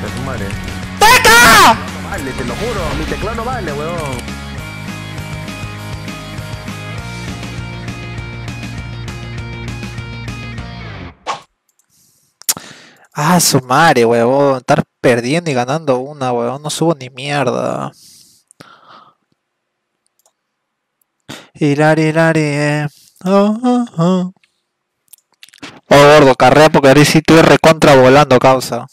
concha su madre. ¡Teca! No vale, te lo juro, mi teclado no vale, weón. Ah, su madre, huevón. Estar perdiendo y ganando una, huevón. No subo ni mierda. Hilari, hilari, eh. Oh, oh, oh. Oh, gordo, carrea porque ahora sí estoy recontra volando, causa.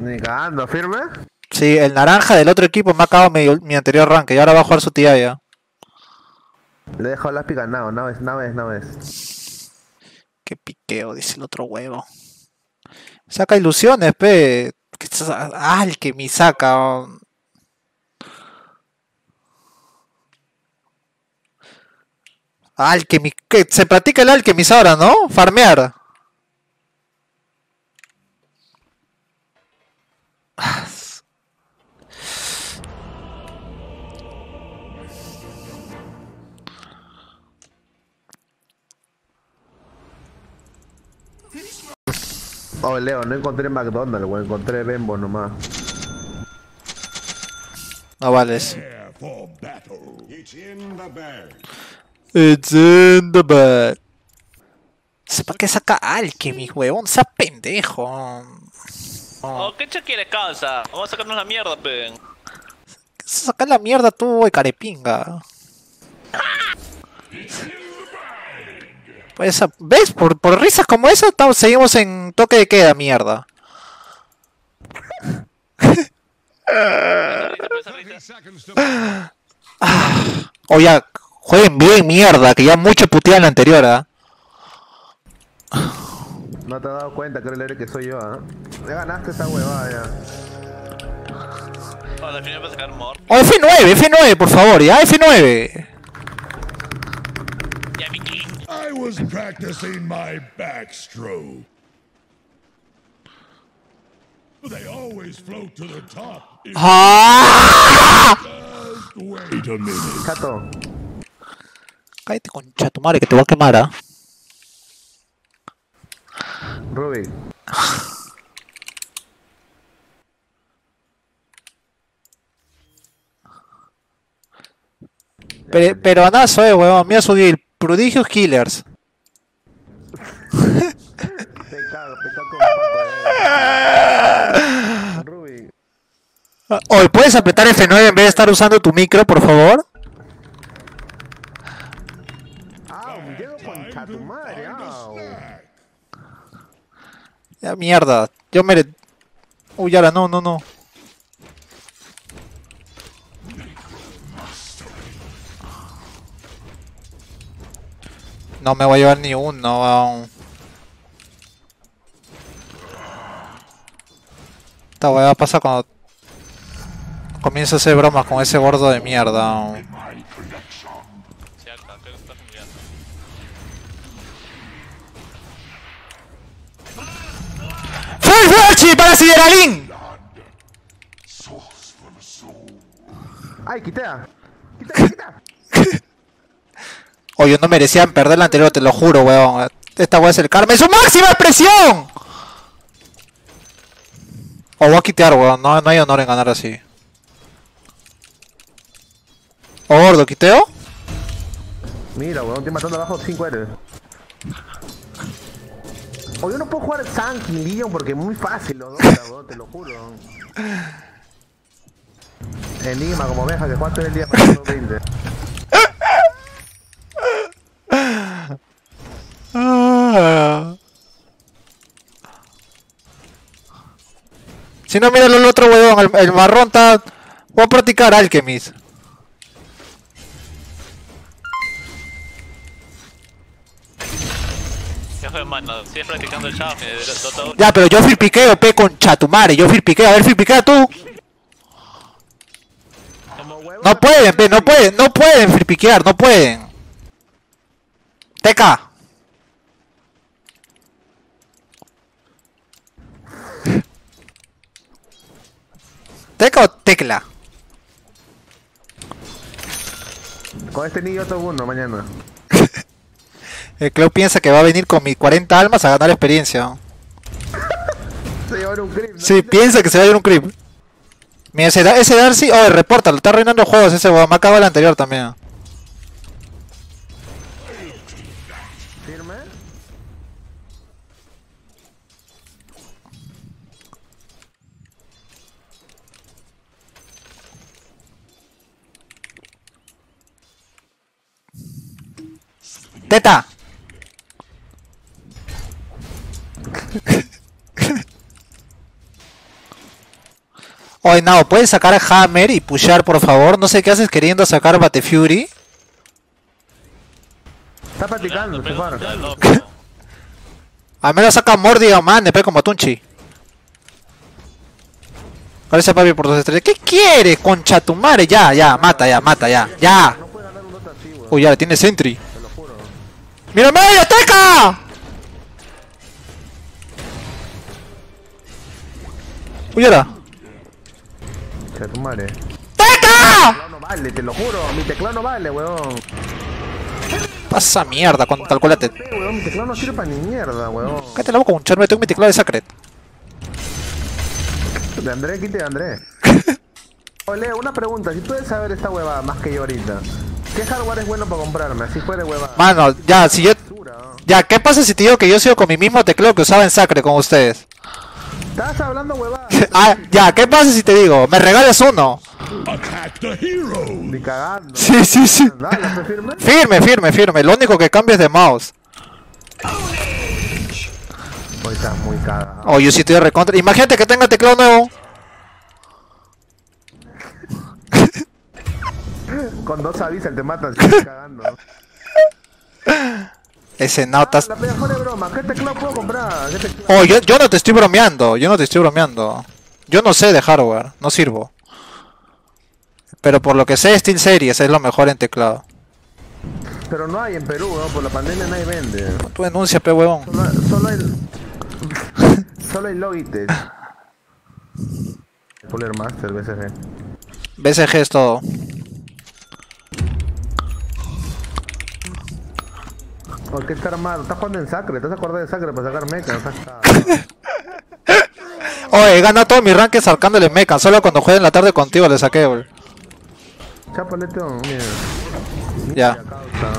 Ni cagando, ¿firme? Sí, el naranja del otro equipo me ha acabado mi, mi anterior rank y ahora va a jugar su tía ya. Le he dejado las picas, no, no es, no es, no es. Qué piqueo, dice el otro huevo. Saca ilusiones, pe. ¿Qué estás- Ah, el que me saca. oh. Alchemy. ¿Qué? Se practica el alchemist ahora, ¿no? Farmear. Oh, Leo, no encontré McDonald's, weón, encontré Bembo nomás. No vale. It's in the bag. It's in the bag. ¿Para qué saca Alchemy, huevón? Sea pendejo. Oh, ¿qué che quieres, causa? Vamos a sacarnos la mierda, pe. Saca la mierda tú, de carepinga. Pues, ¿ves? Por, por risas como esa estamos, seguimos en toque de queda, mierda. Risa, risa. 30 seconds to Oye, jueguen bien, mierda, que ya mucho putean la anterior, ¿ah? No te has dado cuenta, creo leer que soy yo, ¿ah? Ya ganaste esa huevada ya. Oh, al final va a sacar mor. Oh, F9, F9, por favor, ya, F9. Was practicing my backstroke. They always float to the top. ¡Ah! Wait a minute. Chato, Cállate concha tu madre que te voy a quemar, ¿ah? Ruby. Pero, pero anazo, eh, huevón, mira su deal. Prodigious Killers. Con eh. Ruby. Oye, ¿puedes apretar F9 en vez de estar usando tu micro, por favor? Ah, con Time chato to madre. Ya, mierda. Yo mere... Uy, no, no, no. No me voy a llevar ni uno, Esta weá pasa cuando comienza a hacer bromas con ese gordo de mierda. ¡Full para Sideralín! Ay, quitea. Quita, quita. Oye, no merecían perder la anterior, te lo juro, weón. Esta weá es el karma. ¡Es su máxima expresión! O voy a quitear, weón. No, no hay honor en ganar así. Oh, gordo, ¿quiteo? Mira, weón, estoy matando abajo 5 L. O yo no puedo jugar Sank ni porque es muy fácil los dos, weón, te lo juro. Enigma como oveja que juega todo el día para 20. Ah. Si no, míralo el otro weón. El, el marrón está... Voy a practicar Alchemist. Ya mano. Practicando el eh. Ya, pero yo fui piqueo, pe, con chatumare. Yo fui piqueo. A ver, fui piquea tú. No pueden, pe, no pueden, no pueden fripiquear, no pueden. Teca. ¿Teca o tecla? Con este niño todo uno mañana. El Clau piensa que va a venir con mis 40 almas a ganar experiencia. se llevar un creep. ¿no? Sí, piensa que se va a ir un creep. Mira, ese, Da- ese Darcy, oh, repórtalo, está reinando juegos ese weón, me acaba el anterior también. Firme. ¡Teta! Oye, no, ¿puedes sacar a Hammer y pushar, por favor? No sé qué haces queriendo sacar Bate Fury. Está practicando, loco. Al menos saca Mordi o Man, después como Tunchi. Gracias, papi, por tus estrellas. ¿Qué quieres, concha tu madre? Ya, ya, mata, ya, mata, ya, ya. Uy, ya, tiene Sentry. Te lo juro. ¡Mírame, Azteca! Uy, ahora. Che, tu madre. ¡Teca! teclado no vale, te lo juro. Mi teclado no vale, weón. Pasa mierda, con. Sí, weón, mi teclado no sirve para ni mierda, weón. Cállate la boca, un charme, tengo mi teclado de Sacred. De André, quite de André. Ole, una pregunta. Si puedes saber esta huevada más que yo ahorita, ¿qué hardware es bueno para comprarme? Así fuera de huevada. Mano, ya, si yo... Ya, ¿qué pasa si te digo que yo sigo con mi mismo teclado que usaba en Sacred con ustedes? Estás hablando huevada. Ah, ya, ¿qué pasa si te digo? ¿Me regalas uno? Ni cagando. Sí, sí, sí. Dale, ¿te firme? Firme, firme, firme. Lo único que cambia es de mouse. Hoy estás muy cagado. Oh, yo sí estoy recontra. Imagínate que tenga teclado nuevo. Con dos avisas te matan, estás cagando. Ese Nautas. La mejor de broma. ¿Qué teclado puedo comprar? ¿Qué teclado? Oh, yo, yo no te estoy bromeando. Yo no te estoy bromeando. Yo no sé de hardware. No sirvo. Pero por lo que sé, Steel Series es lo mejor en teclado. Pero no hay en Perú, ¿no? Por la pandemia nadie vende. Tu denuncia, pe huevón. Solo, solo hay... solo hay Logitech. Puller Master, BCG. BCG es todo. ¿Por qué está armado? Estás jugando en Sacre, ¿te has acordado de Sacre para sacar mecha? Oye, he ganado todos mis rankings sacándole mecha. Solo cuando juegue en la tarde contigo le saqué, bol. Chapalete, mira. Ya. Causa.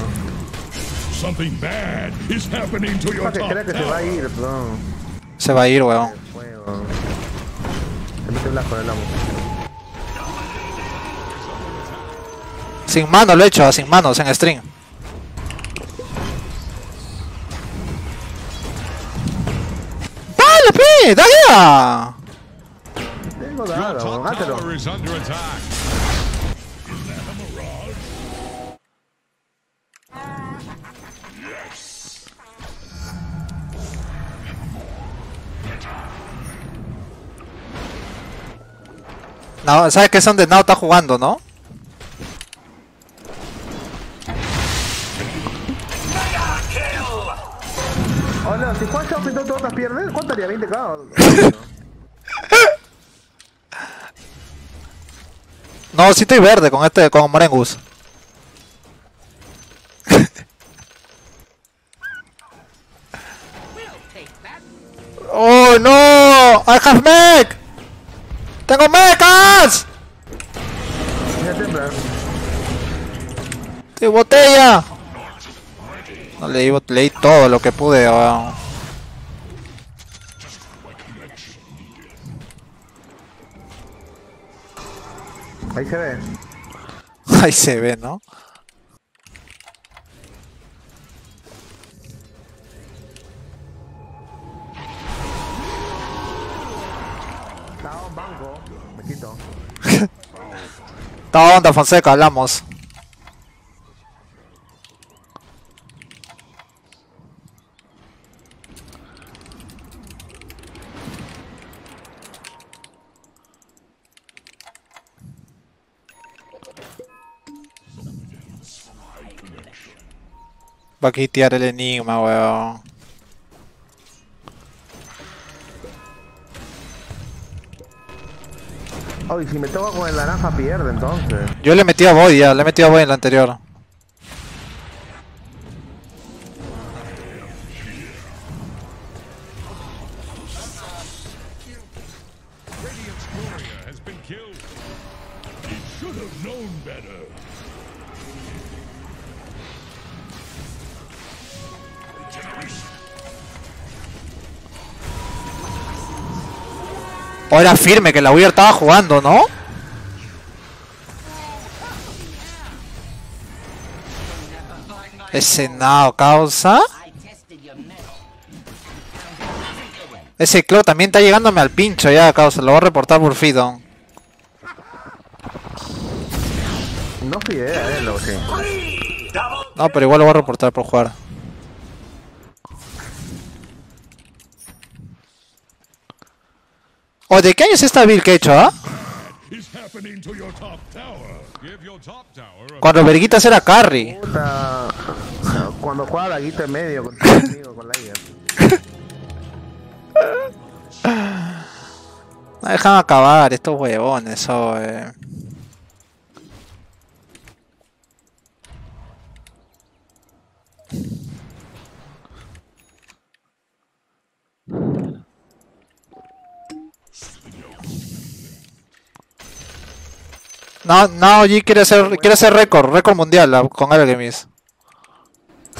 Something bad is happening to your Para que top crea que se va a ir, perdón. Se va a ir, weón. Fuego. Se mete blanco del amo. Sin mano lo he hecho, sin manos, en string. ¡Dale! ya! Tengo dado. No, ¿sabes qué son de Nao está jugando, no? Hola, si Chao pintó todas las piernas, ¿cuánto haría? 20 k No, sí estoy verde con este, con Morengus. ¡Oh, no! ¡I have mech! ¡Tengo mechas! ¡De botella! No leí, leí todo lo que pude. Ahí se ve. Ahí se ve, ¿no? Toda onda, Fonseca, hablamos. Va a quitear el enigma, weón. Oh, y si me toca con el naranja pierde entonces. Yo le metí a Boy ya, le he metido a Boy en la anterior. should have known better. O era firme que la Weir estaba jugando, ¿no? Ese nao causa. Ese Clo también está llegándome al pincho ya, causa. Lo voy a reportar por Fidon. No fui idea, eh, lo sí. No, pero igual lo voy a reportar por jugar. Oh, ¿de qué año es esta build que he hecho, ah? Cuando Verguitas era carry. Puta. Cuando jugaba la guita en medio con tu amigo, con la guía. No dejan acabar estos huevones, oh, eh. No, no, G quiere hacer, quiere hacer récord, récord mundial ah, con Alchemist.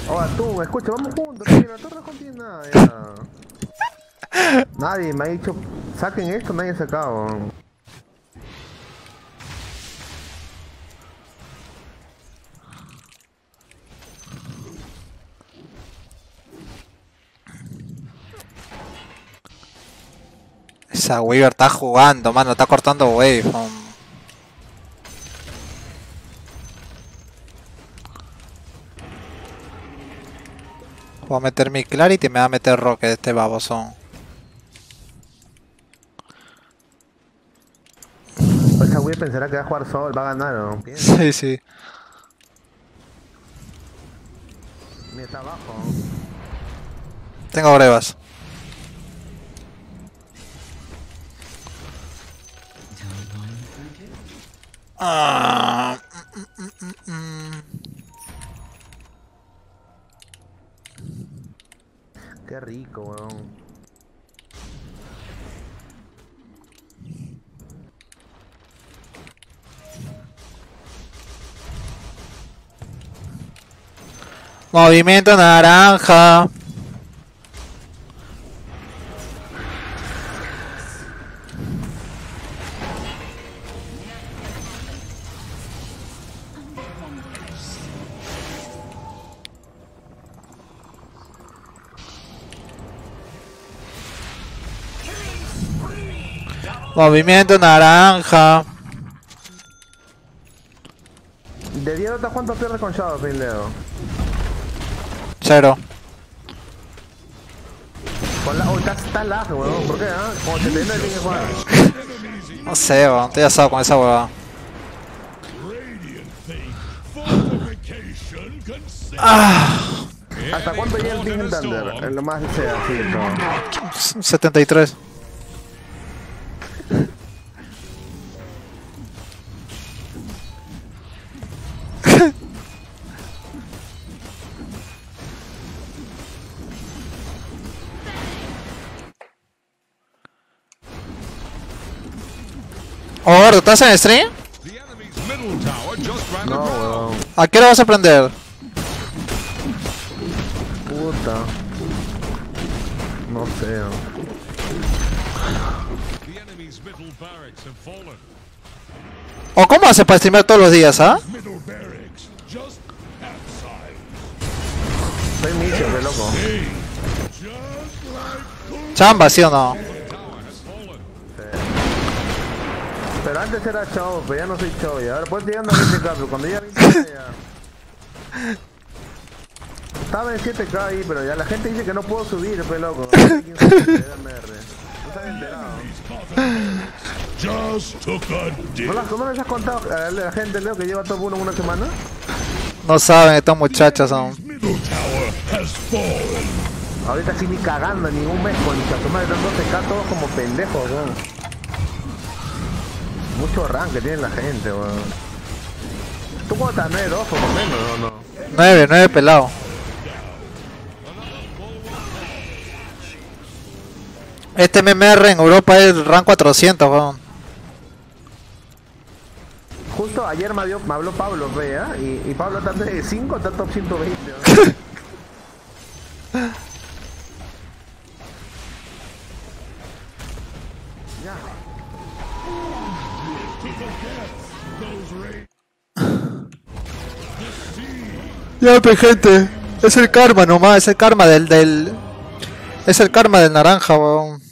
Ahora tú, escucha, vamos juntos, tío, la torre no contiene nada ya. Nadie me ha dicho, saquen esto, nadie ha sacado. Esa Weaver está jugando, mano, está cortando wave. Voy a meter mi Clarity y me va a meter Rocket este babosón. Esa güey pensará que va a jugar Sol, va a ganar, ¿no? Piensa, Sí, sí. Mira, está abajo. Tengo brevas. Ah, mm, mm, mm, Qué rico, weón. Movimiento naranja. Movimiento naranja. De 10 notas, ¿cuánto pierdes con Shadow, Leo? Cero. Con la... Oh, está, está lag, weón. ¿Por qué, ah? Como se te viene el que jugar. No sé, weón, estoy asado con esa huevada. consent. ¿Hasta cuánto llega el Team Thunder? En lo más sea, sí, no. 73. ¿Estás en stream? No, weón. ¿A qué hora vas a aprender? Puta. No sé. ¿O cómo hace para streamear todos los días, ah? Soy Micho, qué loco. Chamba, ¿sí o no? Pero antes era show, pero ya no soy show. Y ahora pues llegando a 20k, pero cuando ya 20k ya... Estaba en 7k ahí, pero ya la gente dice que no puedo subir, pues loco. No enterado. Just took a dip. ¿No, las- no les has contado a la gente, Leo, que lleva top 1 en una semana? No saben, estos muchachos son. Middle tower has fallen. Ahorita sí ni cagando, ni un mes con su madre, están 12k todos como pendejos, weón. Mucho rank que tiene la gente, weón. ¿Tú cuánto estás? 9 2 por lo menos, ¿o no? 9, 9 pelado. Este MMR en Europa es rank 400, weón. justo ayer me, dio- me habló Pablo, vea, y, y Pablo está de 5, está top 120. Ya, pe, gente. Es el karma nomás, es el karma del, del... Es el karma del naranja, weón.